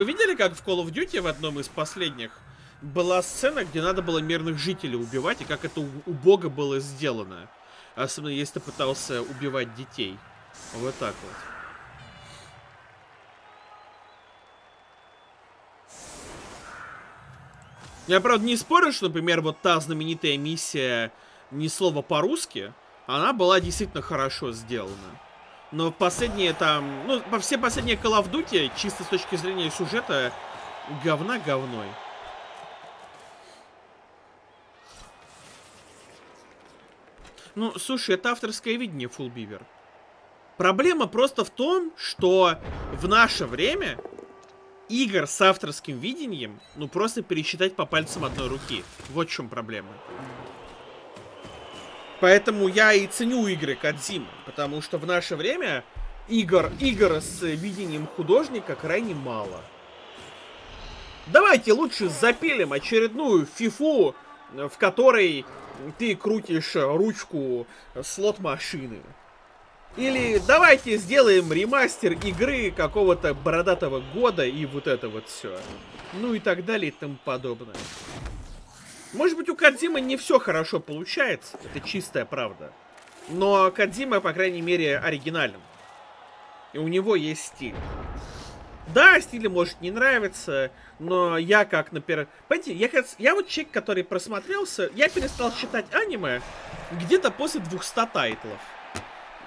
Вы видели, как в Call of Duty в одном из последних была сцена, где надо было мирных жителей убивать, и как это убого было сделано? Особенно если ты пытался убивать детей. Вот так вот. Я, правда, не спорю, что, например, вот та знаменитая миссия «Ни слова по-русски», она была действительно хорошо сделана. Но последние там... Ну, все последние Call of Duty, чисто с точки зрения сюжета, говна говной. Ну, слушай, это авторское видение Beaver. Проблема просто в том, что в наше время игр с авторским видением, ну, просто пересчитать по пальцам одной руки. Вот в чем проблема. Поэтому я и ценю игры Кадзима, потому что в наше время игр, игр с видением художника крайне мало. Давайте лучше запилим очередную фифу, в которой ты крутишь ручку слот машины. Или давайте сделаем ремастер игры какого-то бородатого года и вот это вот все. Ну и так далее и тому подобное. Может быть, у Кадзимы не все хорошо получается, это чистая правда. Но Кадзима, по крайней мере, оригинален. И у него есть стиль. Да, стиль может не нравиться, но я как, например... Понимаете, я, я вот человек, который просмотрелся, я перестал считать аниме где-то после 200 тайтлов.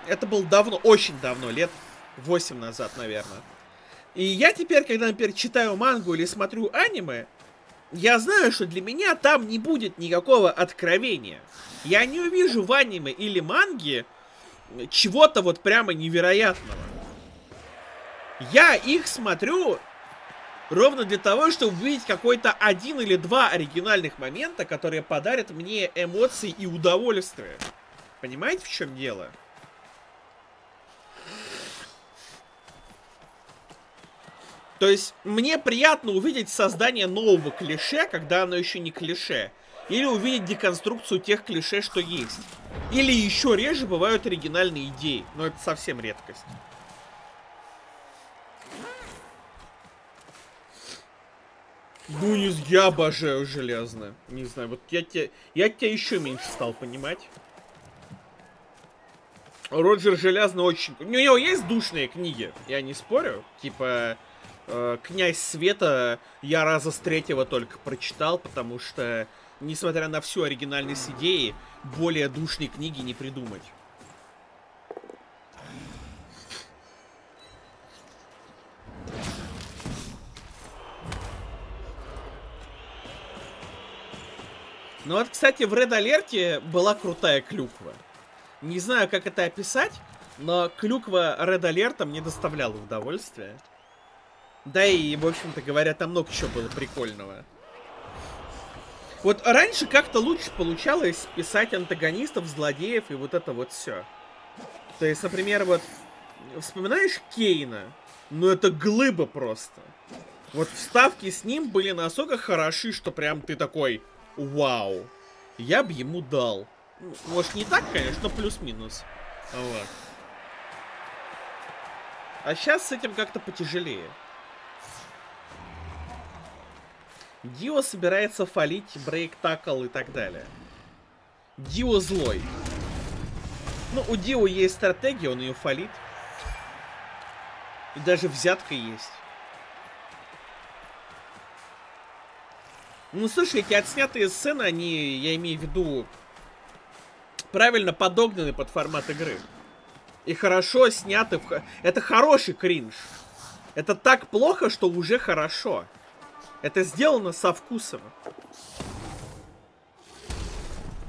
Это было давно, очень давно, лет 8 назад, наверное. И я теперь, когда, например, читаю мангу или смотрю аниме, я знаю, что для меня там не будет никакого откровения. Я не увижу в аниме или манге чего-то вот прямо невероятного. Я их смотрю ровно для того, чтобы увидеть какой-то один или два оригинальных момента, которые подарят мне эмоции и удовольствие. Понимаете, в чем дело? То есть, мне приятно увидеть создание нового клише, когда оно еще не клише. Или увидеть деконструкцию тех клише, что есть. Или еще реже бывают оригинальные идеи. Но это совсем редкость. Ну, не, я обожаю железно. Не знаю, вот я тебя, я тебя еще меньше стал понимать. Роджер Железно очень... У него есть душные книги, я не спорю. Типа, э, Князь Света я раза с третьего только прочитал, потому что, несмотря на всю оригинальность идеи, более душной книги не придумать. Ну вот, кстати, в Red Alert была крутая клюква. Не знаю, как это описать, но клюква Red Alert мне доставляла удовольствие. Да и, в общем-то говоря, там много еще было прикольного. Вот раньше как-то лучше получалось писать антагонистов, злодеев и вот это вот все. То есть, например, вот вспоминаешь Кейна? Ну это глыба просто. Вот вставки с ним были настолько хороши, что прям ты такой, вау, я бы ему дал. Ну, может не так, конечно, плюс-минус. Вот. А сейчас с этим как-то потяжелее. Дио собирается фалить, брейк такл и так далее. Дио злой. Ну, у Дио есть стратегия, он ее фалит. И даже взятка есть. Ну, слушай, эти отснятые сцены, они, я имею в виду, правильно подогнаны под формат игры. И хорошо сняты. В... Это хороший кринж. Это так плохо, что уже хорошо. Это сделано со вкусом.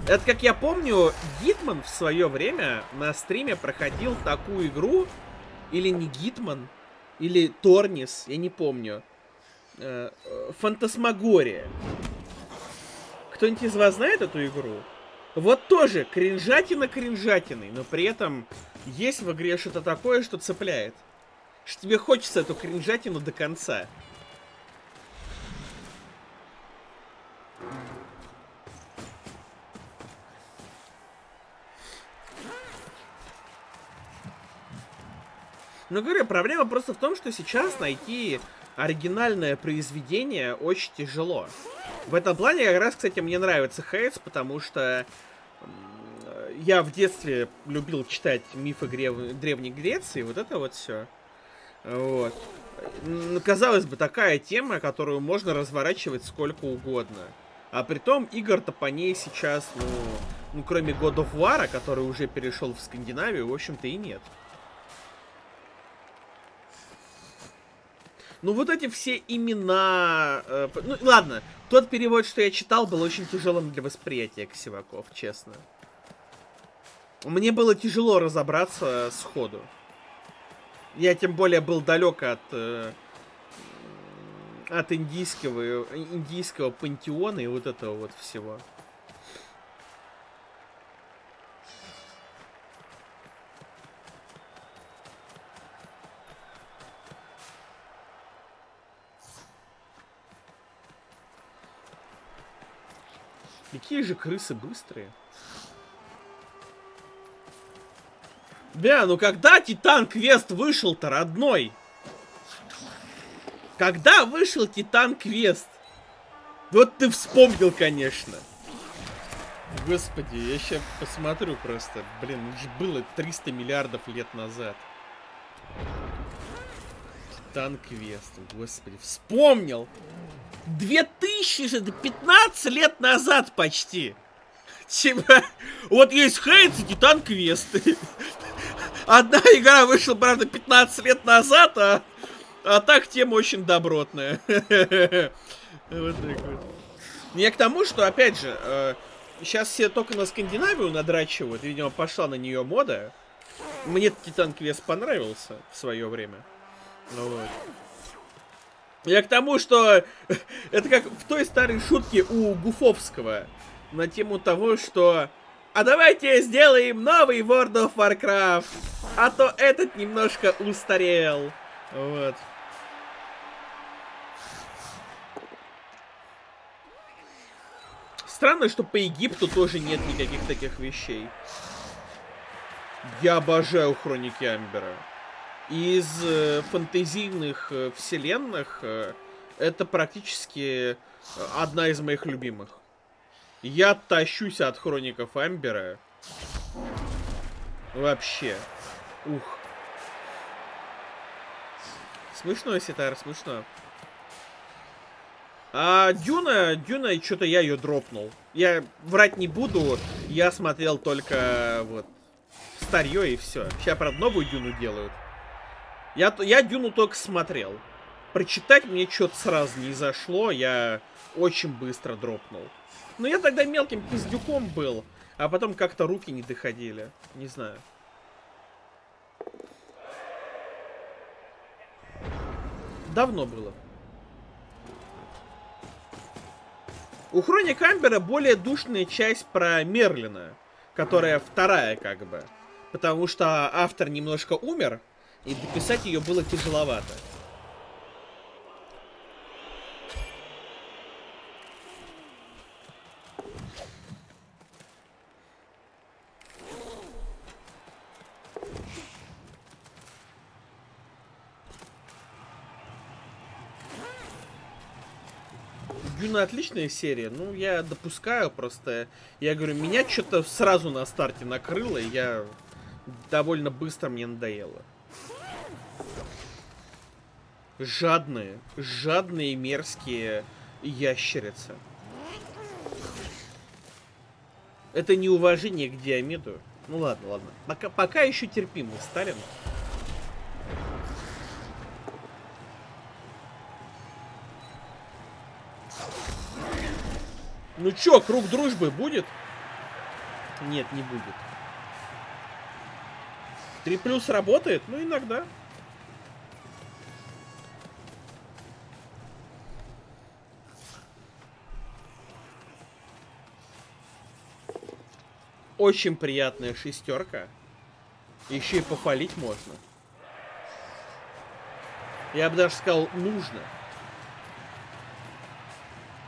Это, как я помню, Гитман в свое время на стриме проходил такую игру. Или не Гитман, или Торнис, я не помню. Э, э, Фантасмагория. Кто-нибудь из вас знает эту игру? Вот тоже кринжатина кринжатиной, но при этом есть в игре что-то такое, что цепляет. Что тебе хочется эту кринжатину до конца. Но говорю, проблема просто в том, что сейчас найти оригинальное произведение очень тяжело. В этом плане как раз, кстати, мне нравится Хейтс, потому что я в детстве любил читать мифы Древней Греции, вот это вот все. Вот. Казалось бы, такая тема, которую можно разворачивать сколько угодно. А при том игр-то по ней сейчас, ну, ну, кроме God of War, который уже перешел в Скандинавию, в общем-то и нет. Ну, вот эти все имена... Э, ну, ладно, тот перевод, что я читал, был очень тяжелым для восприятия Ксиваков, честно. Мне было тяжело разобраться сходу. Я тем более был далек от... Э, от индийского, индийского пантеона и вот этого вот всего. Какие же крысы быстрые. Бля, ну когда Титан Квест вышел-то, родной? Когда вышел Титан Квест? Вот ты вспомнил, конечно. Господи, я сейчас посмотрю просто. Блин, это же было 300 миллиардов лет назад. Титан Квест, господи, вспомнил! 2000 же, 15 лет назад почти. Типа, вот есть Хейтс и Титан Квест. Одна игра вышла, правда, 15 лет назад, а, а так тема очень добротная. Вот так вот. Я к тому, что, опять же, э, сейчас все только на Скандинавию надрачивают. Видимо, пошла на нее мода. Мне Титан Квест понравился в свое время. Ну вот. Я к тому, что это как в той старой шутке у Гуфовского на тему того, что а давайте сделаем новый World of Warcraft, а то этот немножко устарел. Вот. Странно, что по Египту тоже нет никаких таких вещей. Я обожаю Хроники Амбера из э, фэнтезийных э, вселенных э, это практически одна из моих любимых. Я тащусь от хроников Амбера. Вообще. Ух. Смешно, Ситар, смешно. А Дюна, Дюна, что-то я ее дропнул. Я врать не буду, я смотрел только вот старье и все. Сейчас, правда, новую Дюну делают. Я, я Дюну только смотрел. Прочитать мне что-то сразу не зашло, я очень быстро дропнул. Но я тогда мелким пиздюком был, а потом как-то руки не доходили. Не знаю. Давно было. У Хроник Амбера более душная часть про Мерлина, которая вторая как бы. Потому что автор немножко умер, и дописать ее было тяжеловато. Дюна отличная серия, ну я допускаю просто, я говорю, меня что-то сразу на старте накрыло, и я довольно быстро мне надоело. Жадные, жадные мерзкие ящерицы. Это неуважение к Диамеду. Ну ладно, ладно. Пока, пока еще терпимый Сталин. Ну чё, круг дружбы будет? Нет, не будет. Три плюс работает? Ну, иногда. Очень приятная шестерка. Еще и пофалить можно. Я бы даже сказал, нужно.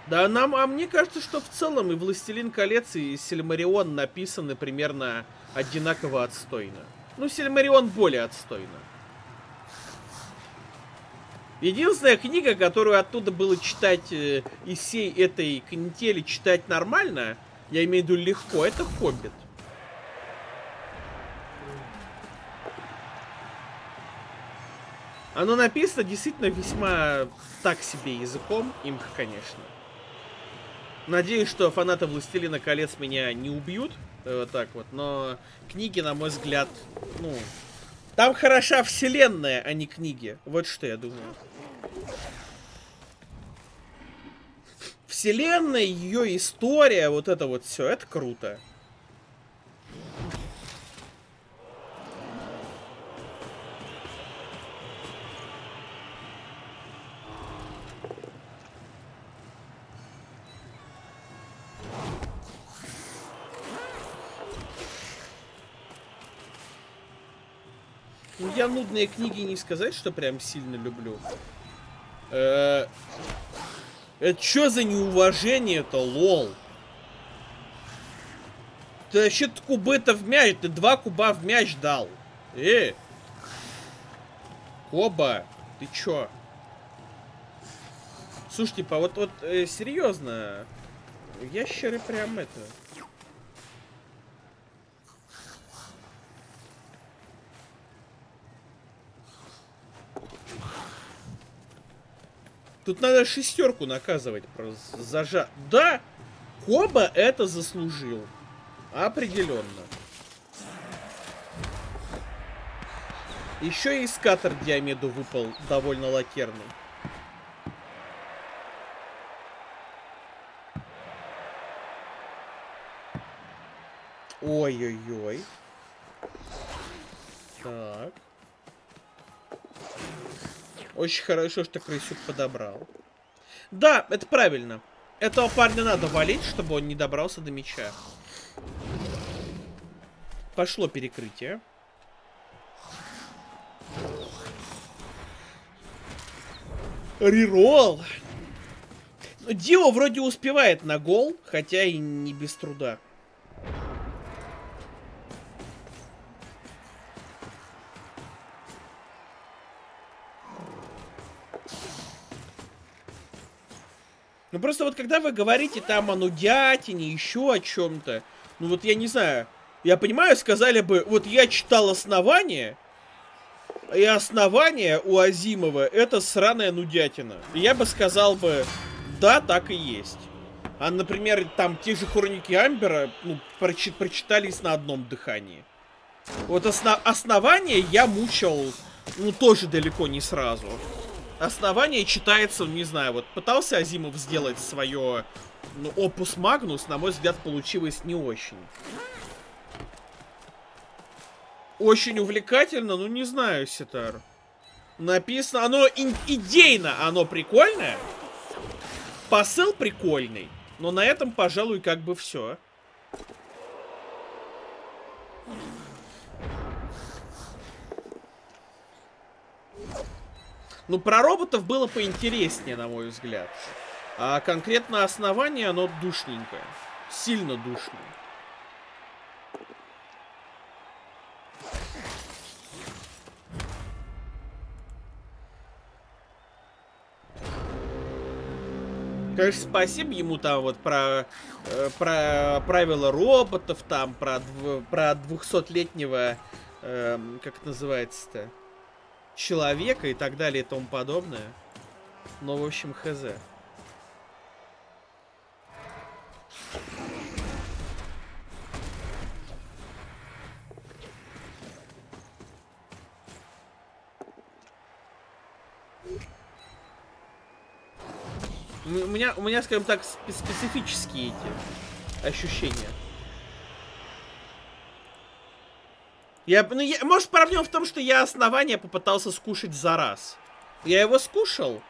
Да, нам, а мне кажется, что в целом и Властелин колец, и Сильмарион написаны примерно одинаково отстойно. Ну, Сильмарион более отстойно. Единственная книга, которую оттуда было читать э, из всей этой канители читать нормально, я имею в виду легко, это «Хоббит». Оно написано действительно весьма так себе языком, им, конечно. Надеюсь, что фанаты «Властелина колец» меня не убьют, э, так вот, но книги, на мой взгляд, ну... Там хороша вселенная, а не книги. Вот что я думаю. Вселенная, ее история, вот это вот все, это круто. Ну, я нудные книги не сказать, что прям сильно люблю. Э -э это что за неуважение-то, лол? Ты вообще кубы-то в мяч, ты два куба в мяч дал. Э! Коба, ты чё? Слушайте, типа, вот, вот э, серьезно, ящеры прям это... Тут надо шестерку наказывать за жа... Да, Коба это заслужил. Определенно. Еще и скатер Диамеду выпал довольно лакерный. Ой-ой-ой. Так. Очень хорошо, что крысюк подобрал. Да, это правильно. Этого парня надо валить, чтобы он не добрался до меча. Пошло перекрытие. Рерол. Дио вроде успевает на гол, хотя и не без труда. Ну просто вот когда вы говорите там о нудятине, еще о чем-то, ну вот я не знаю, я понимаю, сказали бы, вот я читал основание, и основание у Азимова это сраная нудятина. И я бы сказал бы, да, так и есть. А, например, там те же хроники Амбера ну, прочит, прочитались на одном дыхании. Вот осно основание я мучил, ну, тоже далеко не сразу основание читается, не знаю, вот пытался Азимов сделать свое, ну, опус Магнус, на мой взгляд, получилось не очень. Очень увлекательно, ну не знаю, Ситар. Написано, оно идейно, оно прикольное. Посыл прикольный. Но на этом, пожалуй, как бы все. Ну, про роботов было поинтереснее, на мой взгляд. А конкретно основание, оно душненькое. Сильно душное. Конечно, спасибо ему там вот про, э, про правила роботов, там про, про 200-летнего, э, как это называется-то, человека и так далее и тому подобное. Но, в общем, хз. У меня, у меня, скажем так, специфические эти ощущения. Я, ну, я, может, проблема в том, что я основание попытался скушать за раз. Я его скушал.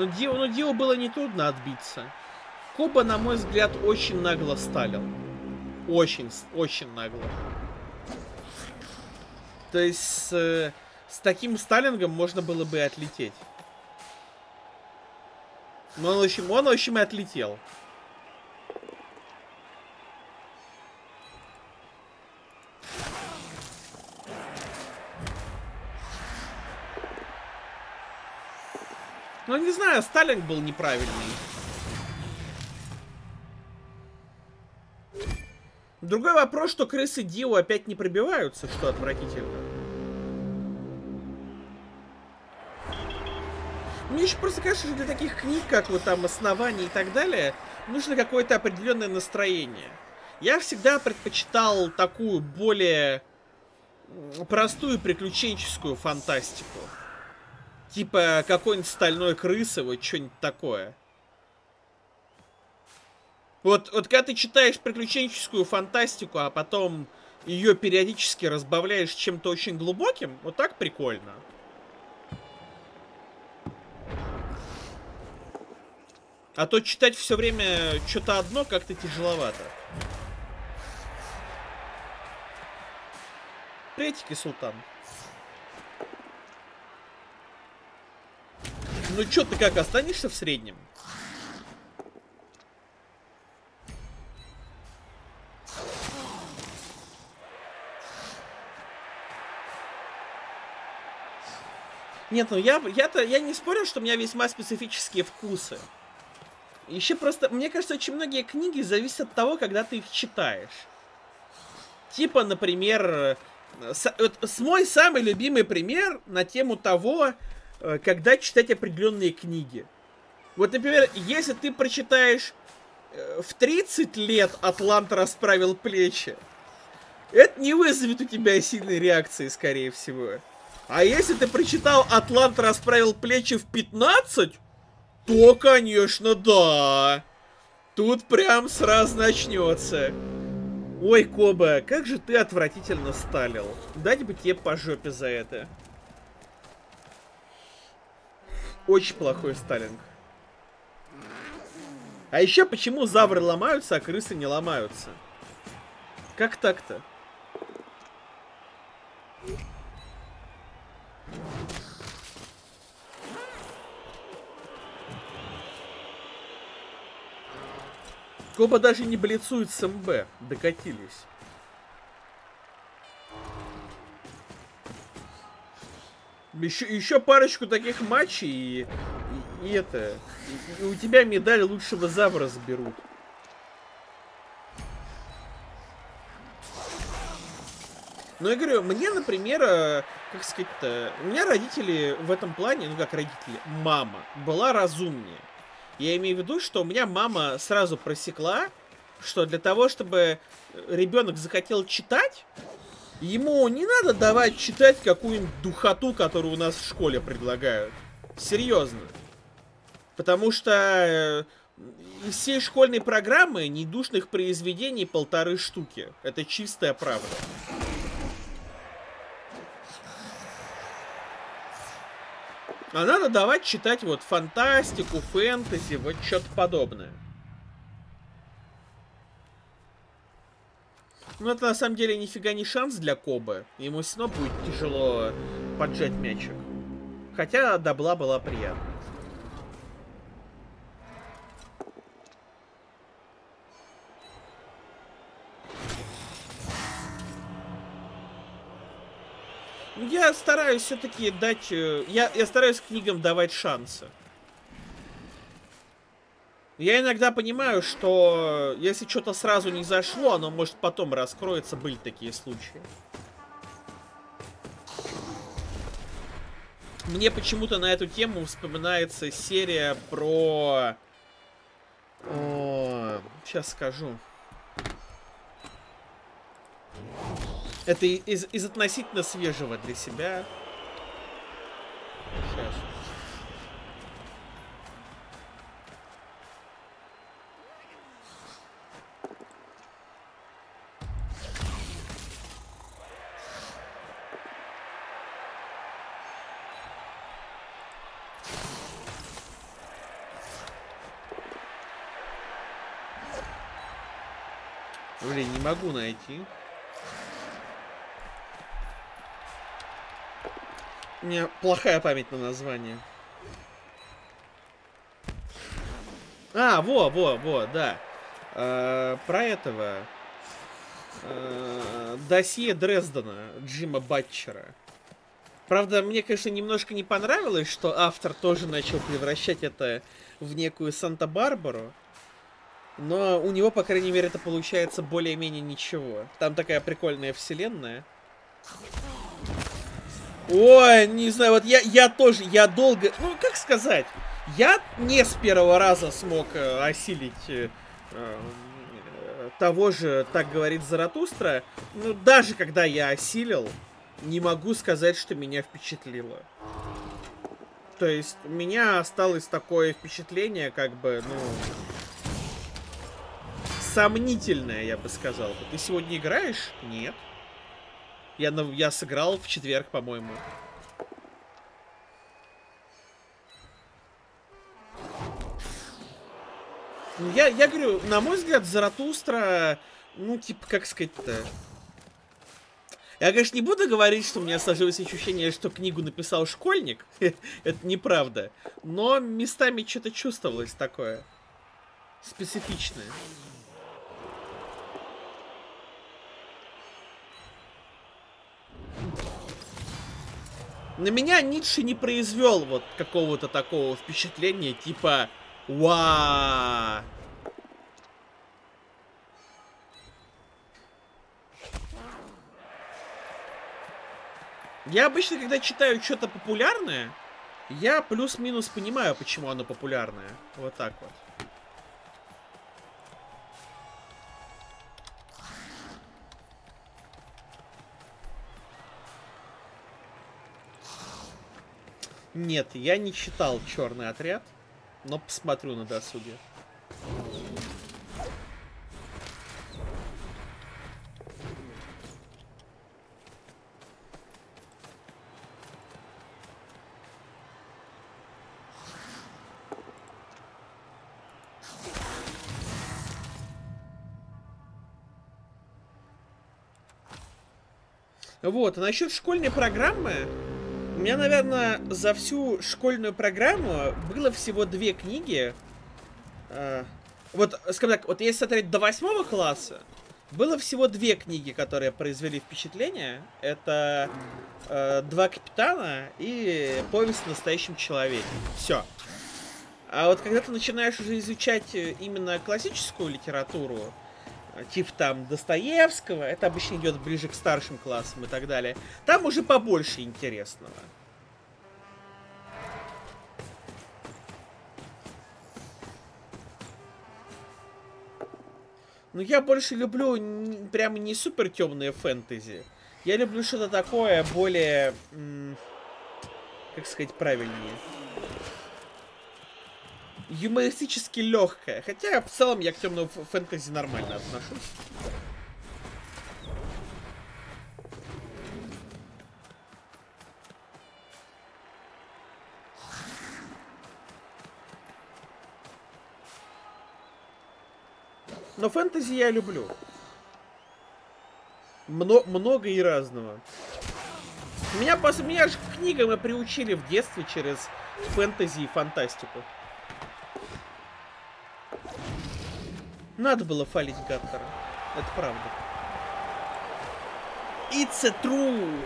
Но Дио, но Дио было нетрудно отбиться. Коба, на мой взгляд, очень нагло сталил. Очень, очень нагло. То есть с, э, с таким Сталингом можно было бы отлететь. Но он, в он, в общем, отлетел. Ну, не знаю, Сталинг был неправильный. Другой вопрос, что крысы Дио опять не пробиваются, что отвратительно. Мне еще просто кажется, что для таких книг, как вот там «Основание» и так далее, нужно какое-то определенное настроение. Я всегда предпочитал такую более простую приключенческую фантастику. Типа какой-нибудь стальной крысы, вот что-нибудь такое. Вот, вот когда ты читаешь приключенческую фантастику, а потом ее периодически разбавляешь чем-то очень глубоким, вот так прикольно. А то читать все время что-то одно как-то тяжеловато. Приветики, Султан. Ну чё, ты как, останешься в среднем? Нет, ну я, я-то, я не спорю, что у меня весьма специфические вкусы. Еще просто, мне кажется, очень многие книги зависят от того, когда ты их читаешь. Типа, например, с, вот, с мой самый любимый пример на тему того, Э, когда читать определенные книги. Вот, например, если ты прочитаешь э, в 30 лет Атлант расправил плечи, это не вызовет у тебя сильной реакции, скорее всего. А если ты прочитал Атлант расправил плечи в 15, то, конечно, да. Тут прям сразу начнется. Ой, Коба, как же ты отвратительно сталил. Дать бы тебе по жопе за это. Очень плохой Сталинг. А еще почему завры ломаются, а крысы не ломаются? Как так-то? Коба даже не блицует с МБ. Докатились. Еще, еще парочку таких матчей и, и, и это. И, и у тебя медаль лучшего завра заберут. Ну, я говорю, мне, например, э, как сказать-то, у меня родители в этом плане, ну как родители, мама была разумнее. Я имею в виду, что у меня мама сразу просекла, что для того, чтобы ребенок захотел читать, Ему не надо давать читать какую-нибудь духоту, которую у нас в школе предлагают. Серьезно. Потому что э, из всей школьной программы недушных произведений полторы штуки. Это чистая правда. А надо давать читать вот фантастику, фэнтези, вот что-то подобное. Ну, это на самом деле нифига не шанс для Кобы. Ему все равно будет тяжело поджать мячик. Хотя дабла была приятна. Я стараюсь все-таки дать... Э, я, я стараюсь книгам давать шансы. Я иногда понимаю, что если что-то сразу не зашло, оно может потом раскроется. Были такие случаи. Мне почему-то на эту тему вспоминается серия про... О, сейчас скажу. Это из, из относительно свежего для себя. Блин, не могу найти. У меня плохая память на название. А, во, во, во, да. Э, про этого. Э, досье Дрездена Джима Батчера. Правда, мне, конечно, немножко не понравилось, что автор тоже начал превращать это в некую Санта-Барбару. Но у него, по крайней мере, это получается более-менее ничего. Там такая прикольная вселенная. Ой, не знаю, вот я, я тоже, я долго... Ну, как сказать? Я не с первого раза смог э, осилить э, э, того же, так говорит Заратустра. Ну, даже когда я осилил, не могу сказать, что меня впечатлило. То есть, у меня осталось такое впечатление, как бы, ну... Сомнительное, я бы сказал. Ты сегодня играешь? Нет. Я, я сыграл в четверг, по-моему. Ну, я, я говорю, на мой взгляд, Заратустра, ну, типа, как сказать-то... Я, конечно, не буду говорить, что у меня сложилось ощущение, что книгу написал школьник. Это неправда. Но местами что-то чувствовалось такое. Специфичное. На меня Ницше не произвел вот какого-то такого впечатления, типа Ва! Я обычно, когда читаю что-то популярное, я плюс-минус понимаю, почему оно популярное. Вот так вот. Нет, я не читал Черный отряд. Но посмотрю на досуге. Вот, а насчет школьной программы, у меня, наверное, за всю школьную программу было всего две книги. А, вот, скажем так, вот если смотреть до восьмого класса, было всего две книги, которые произвели впечатление. Это э, «Два капитана» и «Повесть о настоящем человеке». Все. А вот когда ты начинаешь уже изучать именно классическую литературу, типа там Достоевского, это обычно идет ближе к старшим классам и так далее. Там уже побольше интересного. Ну, я больше люблю прямо не супер темные фэнтези. Я люблю что-то такое более... Как сказать правильнее? Юмористически легкая. Хотя в целом я к темному фэнтези нормально отношусь. Но фэнтези я люблю. Мно много и разного. Меня, меня же к книгам и приучили в детстве через фэнтези и фантастику. Надо было фалить Гаттера. Это правда. It's a true.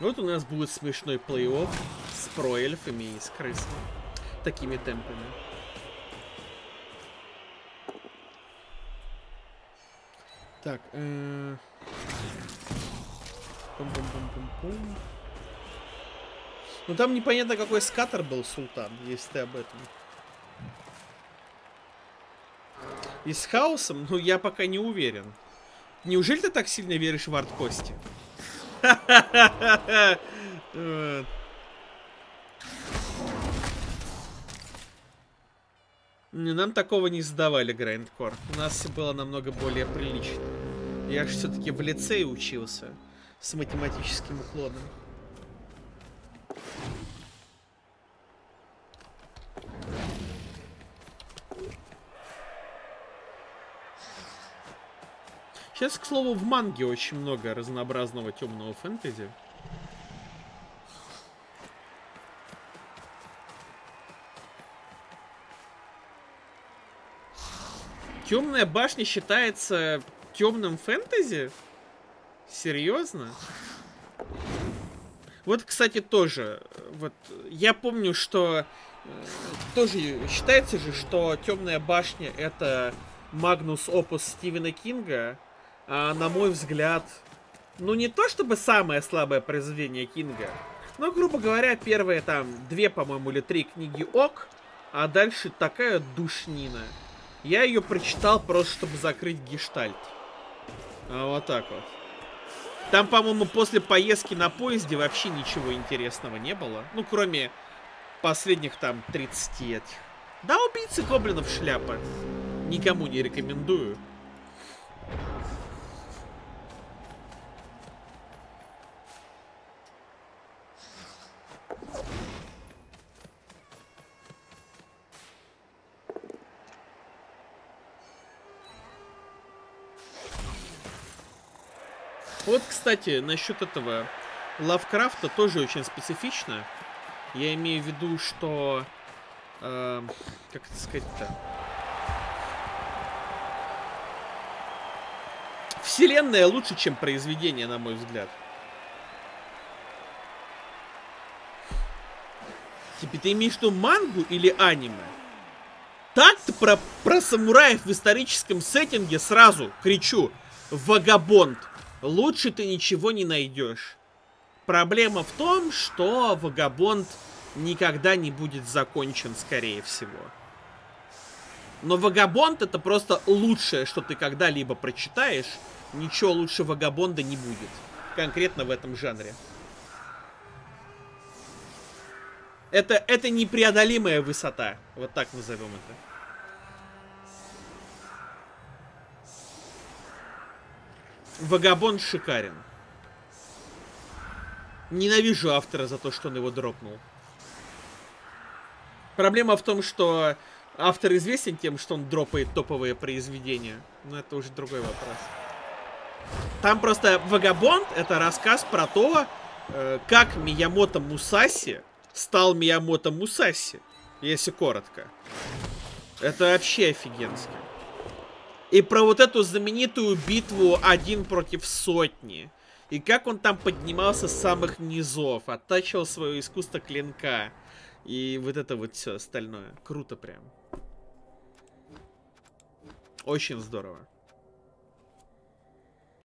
Вот у нас будет смешной плей-офф с проэльфами и с крысами. такими темпами. Так, э... Пум-пум-пум-пум-пум. Ну там непонятно какой скатер был султан, если ты об этом. И с хаосом, ну я пока не уверен. Неужели ты так сильно веришь в арт-кости? Нам такого не задавали, Грайндкор. У нас было намного более прилично. Я же все-таки в лицее учился с математическим уклоном. Сейчас, к слову, в манге очень много разнообразного темного фэнтези. Темная башня считается темным фэнтези? Серьезно? Вот, кстати, тоже. Вот я помню, что э, тоже считается же, что Темная башня это Магнус Опус Стивена Кинга. А, на мой взгляд, ну не то чтобы самое слабое произведение Кинга, но, грубо говоря, первые там две, по-моему, или три книги ок, а дальше такая душнина. Я ее прочитал просто, чтобы закрыть гештальт. А, вот так вот. Там, по-моему, после поездки на поезде вообще ничего интересного не было. Ну, кроме последних там 30 этих. Да, убийцы гоблинов шляпа. Никому не рекомендую. Вот, кстати, насчет этого Лавкрафта тоже очень специфично. Я имею в виду, что... Э, как это сказать-то? Вселенная лучше, чем произведение, на мой взгляд. Типа, ты имеешь в виду мангу или аниме? Так-то про, про самураев в историческом сеттинге сразу кричу. Вагабонд. Лучше ты ничего не найдешь. Проблема в том, что Вагабонд никогда не будет закончен, скорее всего. Но Вагабонд это просто лучшее, что ты когда-либо прочитаешь. Ничего лучше Вагабонда не будет. Конкретно в этом жанре. Это, это непреодолимая высота. Вот так назовем это. Вагабонд шикарен. Ненавижу автора за то, что он его дропнул. Проблема в том, что автор известен тем, что он дропает топовые произведения. Но это уже другой вопрос. Там просто Вагабонд это рассказ про то, э, как Миямото Мусаси стал Миямото Мусаси, если коротко. Это вообще офигенски. И про вот эту знаменитую битву один против сотни. И как он там поднимался с самых низов, оттачивал свое искусство клинка. И вот это вот все остальное. Круто прям. Очень здорово.